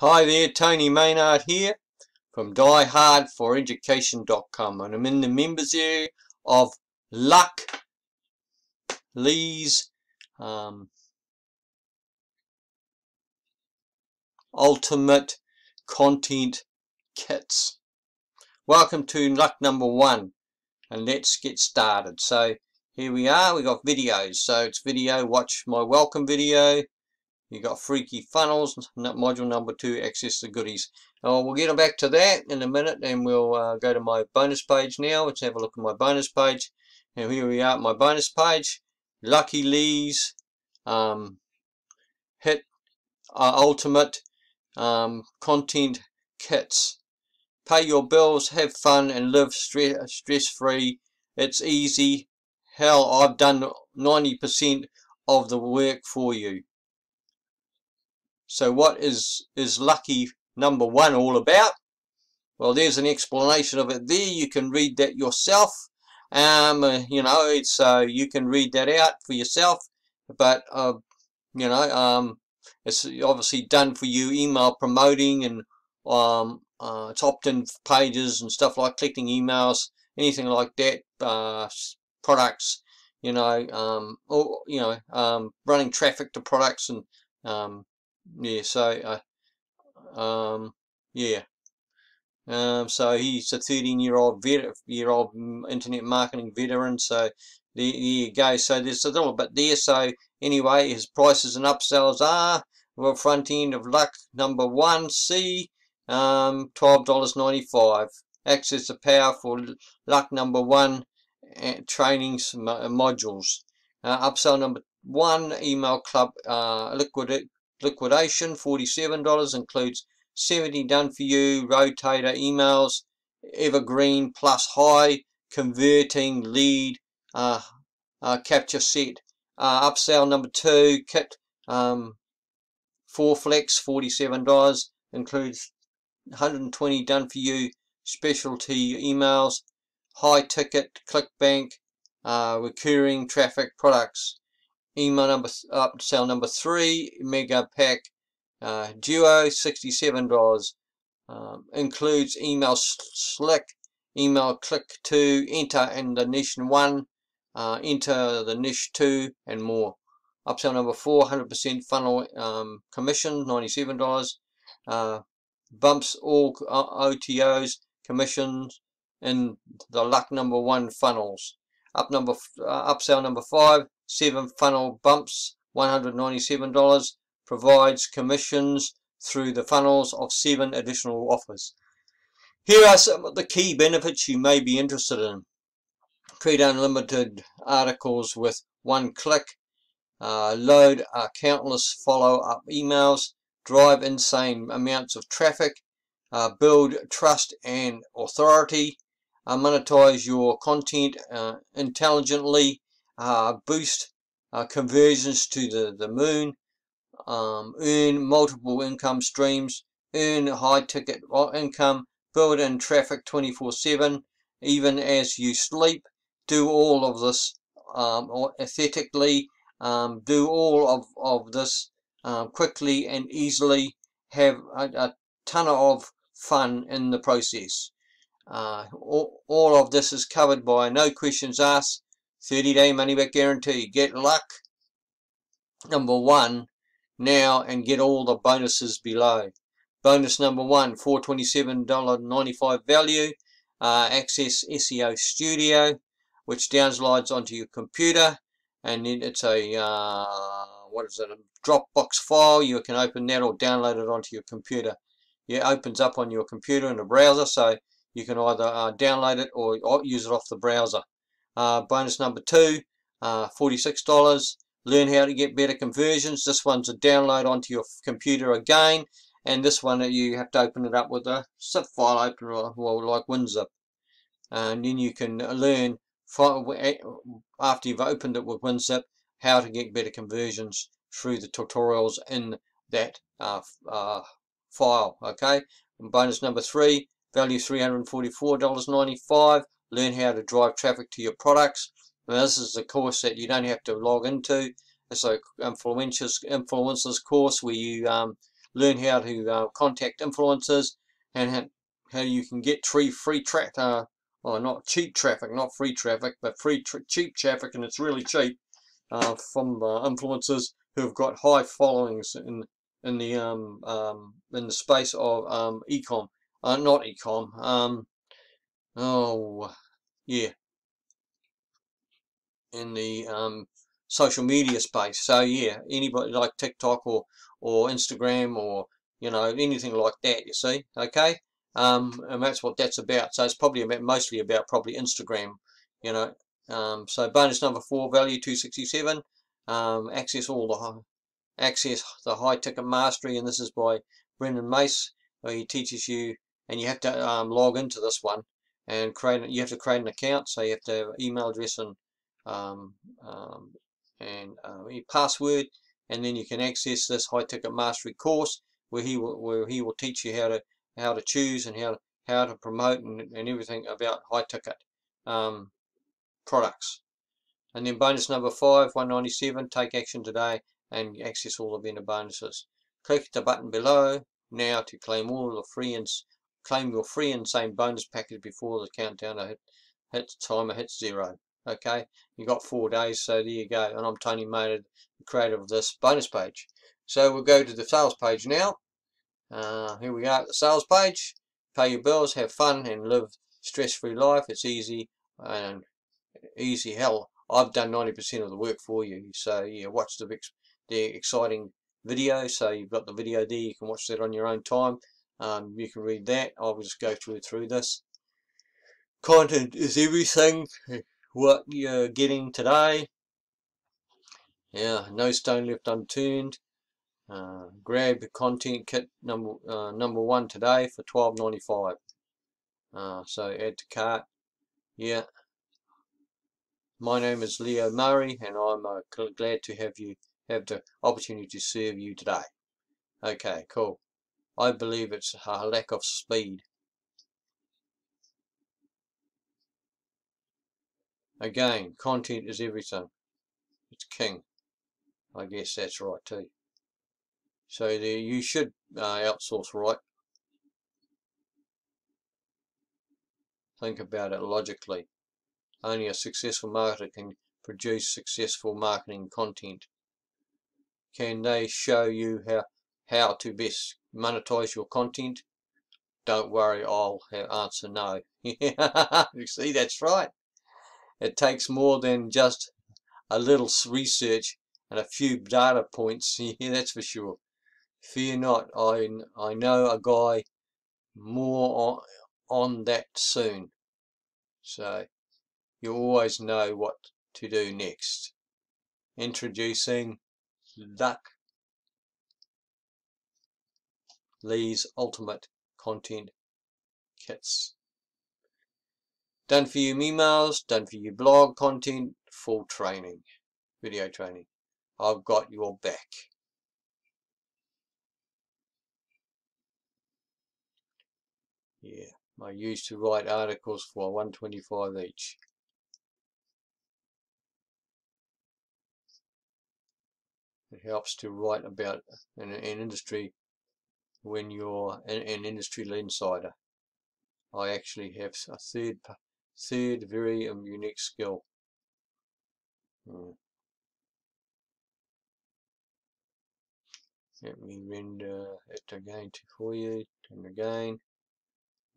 Hi there, Tony Maynard here from diehard4education.com and I'm in the members area of Luck Lee's um, Ultimate Content Kits. Welcome to Luck number one and let's get started. So here we are, we got videos. So it's video, watch my welcome video you got freaky funnels, module number two, access the goodies. Uh, we'll get back to that in a minute and we'll uh, go to my bonus page now. Let's have a look at my bonus page. And here we are at my bonus page. Lucky Lee's um, hit uh, ultimate um, content kits. Pay your bills, have fun and live stress, stress free. It's easy. Hell, I've done 90% of the work for you. So what is, is lucky number one all about? Well, there's an explanation of it there. You can read that yourself. Um, uh, you know, it's uh, you can read that out for yourself. But uh, you know, um, it's obviously done for you email promoting and um, uh, opt-in pages and stuff like collecting emails, anything like that. Uh, products, you know, um, or you know, um, running traffic to products and um, yeah so uh, um yeah. Um so he's a 13 year old vet year old internet marketing veteran so there, you go. So there's a little bit there. So anyway his prices and upsells are well front end of luck number one c um $12.95 access to powerful luck number one eh, trainings modules. Uh, upsell number one email club uh, liquid liquidation $47 includes 70 done for you rotator emails evergreen plus high converting lead uh, uh, capture set. Uh, upsell number two kit um, 4 flex $47 includes 120 done for you specialty emails high ticket clickbank uh, recurring traffic products email number up sale number three mega pack uh, duo $67 um, includes email slick email click to enter in the niche one uh, enter the niche two and more. Upsell number four 100% funnel um, commission $97 uh, bumps all OTOs commissions in the luck number one funnels. Up number uh, upsell number five 7 funnel bumps $197 provides commissions through the funnels of 7 additional offers. Here are some of the key benefits you may be interested in. Create unlimited articles with one click, uh, load uh, countless follow-up emails, drive insane amounts of traffic, uh, build trust and authority, uh, monetize your content uh, intelligently, uh, boost uh, conversions to the, the moon, um, earn multiple income streams, earn high ticket income, build in traffic 24-7, even as you sleep, do all of this um, aesthetically, um, do all of, of this um, quickly and easily, have a, a, ton of fun in the process. Uh, all, all of this is covered by no questions asked 30 day money back guarantee. Get luck, number one, now and get all the bonuses below. Bonus number one, $427.95 value. Uh, access SEO Studio, which downloads onto your computer. And then it's a, uh, what is it, a Dropbox file. You can open that or download it onto your computer. It opens up on your computer in the browser, so you can either uh, download it or use it off the browser. Uh, bonus number two, uh, $46. Learn how to get better conversions. This one's a download onto your computer again. And this one you have to open it up with a zip file opener, well, like WinZip. And then you can learn, after you've opened it with WinZip, how to get better conversions through the tutorials in that uh, uh, file. Okay. And bonus number three, value $344.95 learn how to drive traffic to your products. This is a course that you don't have to log into. It's a influencers, influencers course where you um, learn how to uh, contact influencers and how, you can get free free track uh, or not cheap traffic not free traffic but free cheap traffic and it's really cheap uh, from uh, influencers who have got high followings in in the um, um in the space of um ecom uh, not ecom um oh yeah. In the um social media space. So yeah anybody like tiktok or or instagram or you know anything like that you see okay? Um and that's what that's about. So it's probably about mostly about probably instagram you know? Um so bonus number four value 267 um access all the access the high ticket mastery and this is by Brendan Mace he teaches you and you have to um, log into this one and create you have to create an account so you have to have email address and um, um, and uh, password and then you can access this high ticket mastery course where he will where he will teach you how to how to choose and how to, how to promote and, and everything about high ticket um, products and then bonus number five 197 take action today and access all the vendor bonuses. Click the button below now to claim all the free and claim your free and same bonus package before the countdown hit, hit timer hits zero. Okay, you got four days, so there you go. And I'm Tony Maynard, the creator of this bonus page. So we'll go to the sales page now. Uh, here we are at the sales page. Pay your bills, have fun, and live stress-free life. It's easy and easy hell. I've done 90% of the work for you. So yeah, watch the the exciting video. So you've got the video there. You can watch that on your own time. Um, you can read that. I will just go through through this. Content is everything. What you're getting today. Yeah, no stone left unturned. Uh, grab the content kit number uh, number one today for twelve ninety five. Uh, so add to cart. Yeah. My name is Leo Murray, and I'm uh, glad to have you have the opportunity to serve you today. Okay, cool. I believe it's a lack of speed. Again, content is everything. It's king. I guess that's right too. So there, you should uh, outsource right. Think about it logically. Only a successful marketer can produce successful marketing content. Can they show you how, how to best monetize your content? Don't worry, I'll answer no. you see, that's right. It takes more than just a little research and a few data points. Yeah, that's for sure. Fear not, I, I know a guy more on, on that soon. So, you always know what to do next. Introducing Luck Lee's Ultimate Content Kits. Done for you emails, done for you blog content, full training, video training. I've got your back. Yeah, I used to write articles for 125 each. It helps to write about an industry when you're an, an industry insider. I actually have a third, third very um, unique skill. Hmm. Let me render it again for you, and again.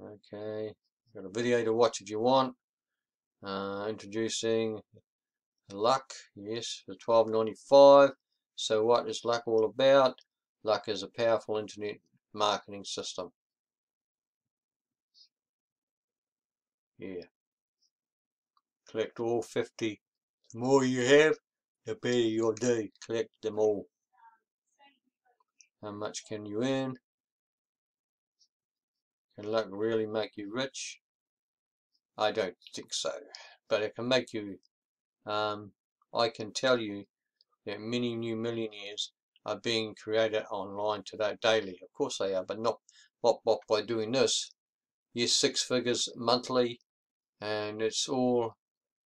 Okay, got a video to watch if you want. Uh, introducing luck, yes, for 12.95. So what is Luck all about? Luck is a powerful internet marketing system. Yeah. Collect all 50. The more you have, the better your day. Collect them all. How much can you earn? Can luck really make you rich? I don't think so. But it can make you, um, I can tell you that many new millionaires are being created online today daily. Of course they are, but not, not, not by doing this. Yes, six figures monthly, and it's all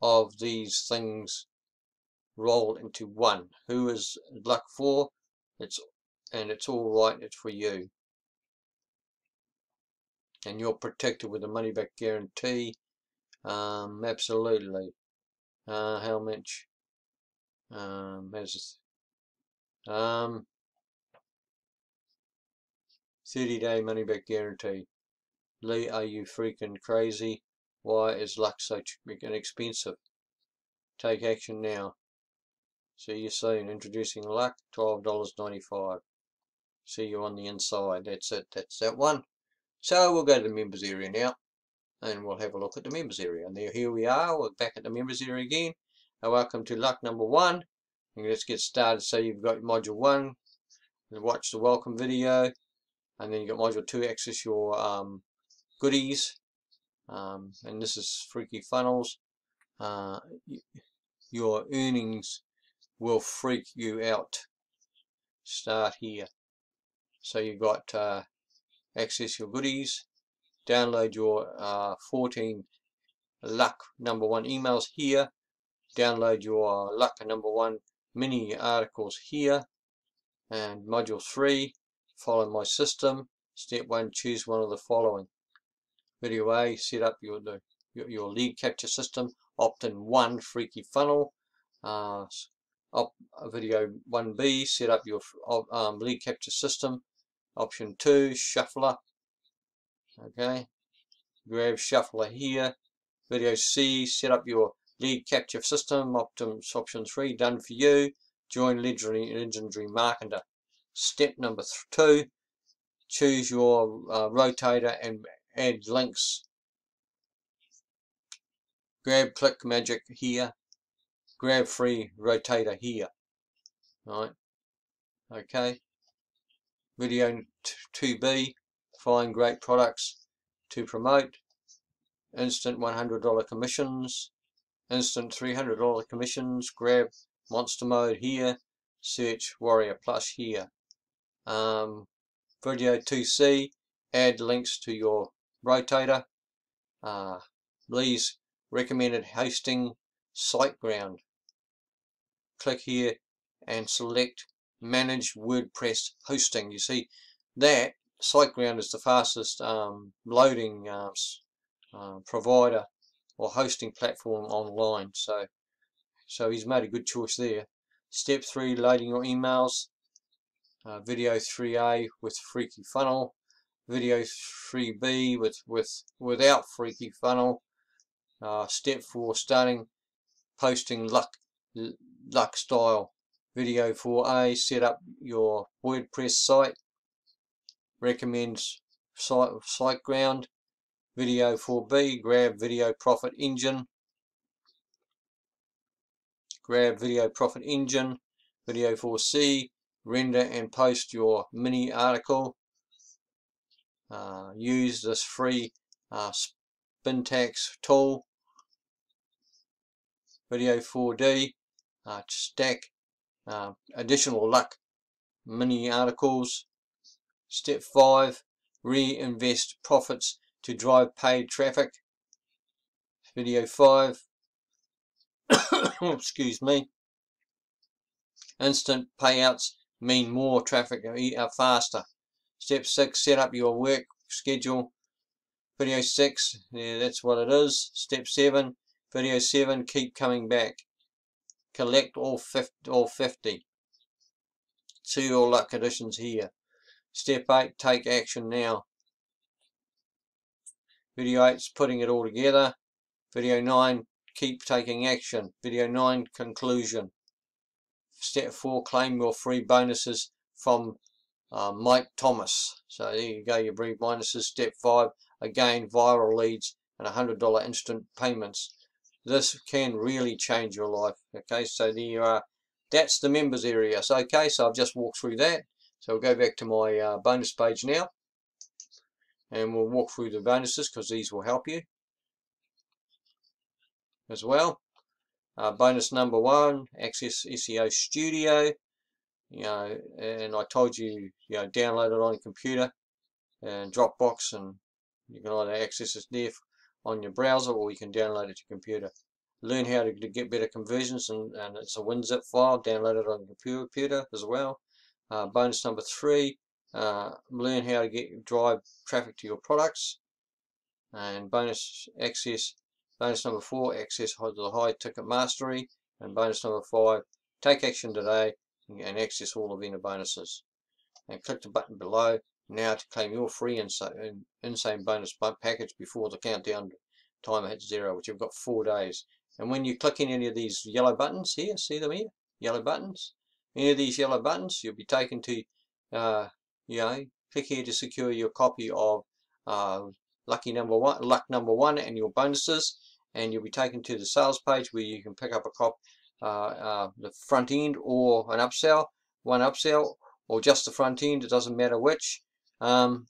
of these things rolled into one. Who is luck for? It's and it's all right it's for you and you're protected with a money back guarantee um, absolutely uh, how much um, as um, 30 day money back guarantee Lee are you freaking crazy? Why is luck so inexpensive take action now. See you soon. Introducing luck $12.95 see you on the inside. That's it. That's that one. So we'll go to the members area now and we'll have a look at the members area. And there here we are. We're back at the members area again. And welcome to luck number one let's get started. So you've got module one and watch the welcome video and then you've got module two access your um, goodies. Um, and this is freaky funnels. Uh, your earnings will freak you out. Start here. So you've got uh, access your goodies download your uh, 14 luck number one emails here download your luck number one mini articles here and module 3 follow my system step 1 choose one of the following. Video A set up your your lead capture system opt-in 1 freaky funnel uh, op, video 1B set up your um, lead capture system option 2 shuffler okay? Grab shuffler here. Video C set up your lead capture system options option 3 done for you. Join legendary, legendary marketer. Step number 2 choose your uh, rotator and add links. Grab ClickMagick here. Grab free rotator here. Right. Okay. Video 2b find great products to promote, instant $100 commissions, instant $300 commissions, grab monster mode here, search warrior plus here. Um, video 2C, add links to your rotator, uh, Lee's recommended hosting SiteGround. Click here and select manage WordPress hosting. You see that SiteGround is the fastest um, loading uh, uh, provider or hosting platform online. So, so he's made a good choice there. Step three, loading your emails. Uh, video 3A with Freaky Funnel. Video 3B with with without Freaky Funnel. Uh, step four, starting posting luck luck style. Video 4A, set up your WordPress site recommends site, SiteGround. Video 4B, grab Video Profit Engine. Grab Video Profit Engine. Video 4C, render and post your mini article. Uh, use this free uh, Spintax tool. Video 4D, uh, stack uh, additional luck mini articles Step 5. Reinvest profits to drive paid traffic. Video 5. Excuse me. Instant payouts mean more traffic are faster. Step 6. Set up your work schedule. Video 6. Yeah, that's what it is. Step 7. Video 7. Keep coming back. Collect all 50. All 50. See your luck conditions here. Step 8, take action now. Video 8 is putting it all together. Video 9, keep taking action. Video 9, conclusion. Step 4, claim your free bonuses from uh, Mike Thomas. So there you go, your free bonuses. Step 5, again, viral leads and $100 instant payments. This can really change your life. Okay, so there you are. That's the members area. So, okay, so I've just walked through that. So we'll go back to my uh, bonus page now and we'll walk through the bonuses because these will help you as well. Uh, bonus number one, Access SEO Studio. You know, and I told you, you know, download it on your computer and Dropbox, and you can either access it there on your browser or you can download it to your computer. Learn how to, to get better conversions, and, and it's a WinZip file. Download it on your computer as well. Uh, bonus number three, uh, learn how to get drive traffic to your products. And bonus access, bonus number four, access to the high ticket mastery. And bonus number five, take action today and access all of inner bonuses. And click the button below now to claim your free insane, insane bonus package before the countdown timer hits zero, which you've got four days. And when you click in any of these yellow buttons here, see them here? Yellow buttons. Any of these yellow buttons, you'll be taken to, uh, know, click here to secure your copy of uh, lucky number one, luck number one, and your bonuses. And you'll be taken to the sales page where you can pick up a cop, uh, uh, the front end or an upsell, one upsell, or just the front end. It doesn't matter which. Um,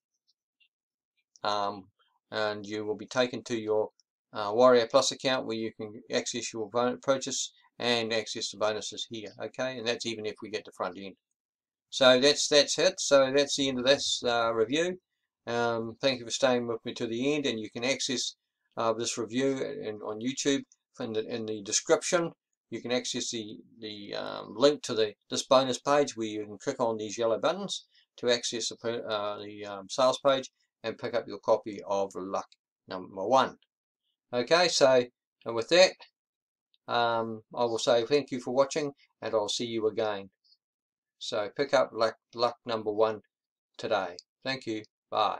um, and you will be taken to your uh, Warrior Plus account where you can access your purchase and access the bonuses here okay and that's even if we get the front end so that's that's it. So that's the end of this uh, review. Um, thank you for staying with me to the end and you can access uh, this review in, on YouTube in the, in the description. You can access the the um, link to the this bonus page where you can click on these yellow buttons to access the, uh, the um, sales page and pick up your copy of luck number one. Okay, so and with that, um, I will say thank you for watching and I'll see you again. So pick up luck, luck number one today. Thank you. Bye.